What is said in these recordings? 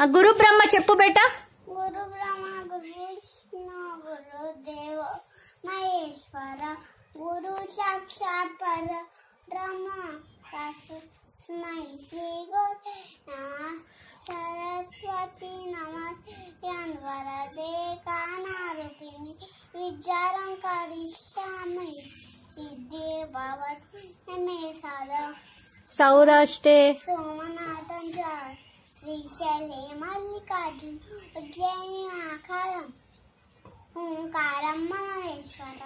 ఆ గురు బ్రహ్మ చెప్పు బేట గురు బ్రహ్మ గురు విష్ణు గురు దేవ మహేశ్వర గురు సాక్షాత్ పర బ్రహ్మ తస్మై శ్రీ గురు నమ సరస్వతి నమస్యాన్ వరదే కానారూపిణి విద్యారం కరిష్యామి సిద్ధి భవత్ మే సదా సౌరాష్ట్రే సోమనాథం చార్ శ్రీశైలే మల్లికార్జున ఉజ్జయిని ఆకారం ఓంకారం మహేశ్వర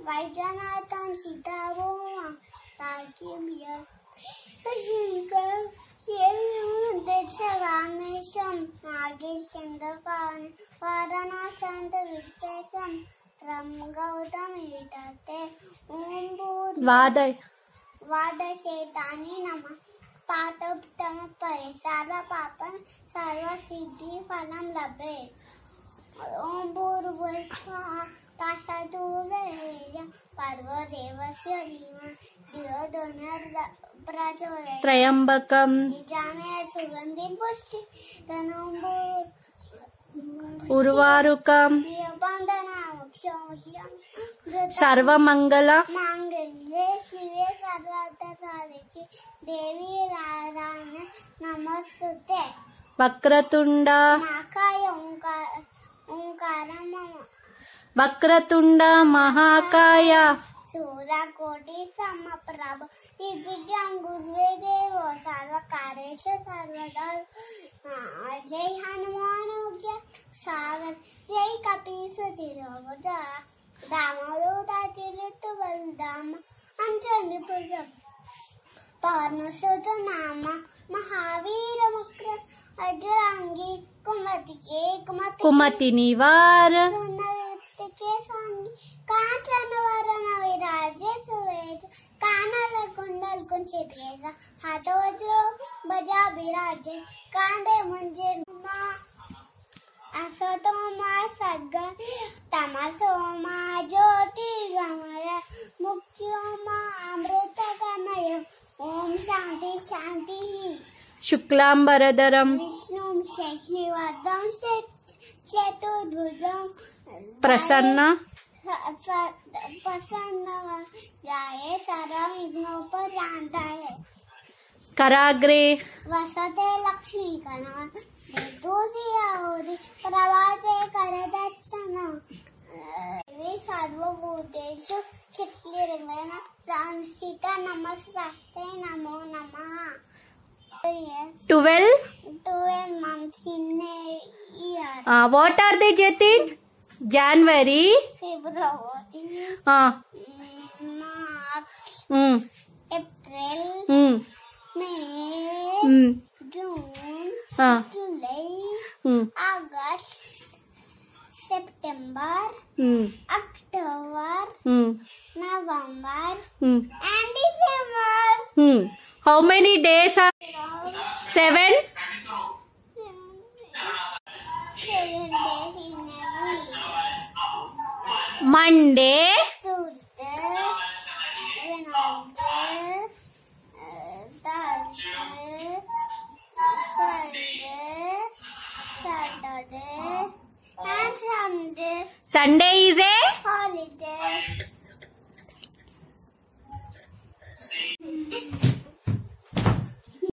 వైద్యనాథం సీతాభూమ తాకియం రామేశం నాగేశ్వర వారణాశాంత విశ్వేశం రం గౌతమ ఈటతే ఓం భూర్ వాద వాదశేతాని నమ పాతోత్తమ పరే సర్వ పాప సర్వ సిద్ధి ఫలం లభే ఓం భూర్భువస్సు పర్వ దేవస్య ధీమ ధియో ప్రచోదయ త్రయంబకం నిజామే సుగంధి పుష్టి ధనం ఉర్వారుకం నిబంధన దేవి నారాయణ నమస్తుతే. వక్రతుండ. నాకాయ ఓంకార వక్రతుండ మహాకాయ. సూరకోటి సమప్రభ దిగ్విజయం గురువే దేవో సర్వకార్యేష సర్వదా. జై హనుమాన్ జయ సాగర్. జై రామదూత చిలితు బలదామ అంచండి నామ మహావీర వక్ర అజరాంగి కుమతికే కుమతి కుమతి నివార के संगी कांचन वरण विराजे सुवेद कानल कुंडल कुंचित केसा हाथ वज्रो बजा विराजे कांदे मुंजे मा असतो मा सद्ग तमसो मा ओम शांति शांति। शुक्लांबरधरम विष्णु प्रसन्न प्रसन्न। राय सारा विघ्नों पर जानता है कराग्रे। वसते लक्ष्मी कणा दूसरी और कर दर्शन सर्वभूतेषु शक्तिर्मेण संस्थिता नमस्ते नमो नमः। Twelve twelve months in year are they January February March hmm June July August September Hmm. Hmm. How many days are seven? Seven days in a week. Monday. Uh, Sunday is a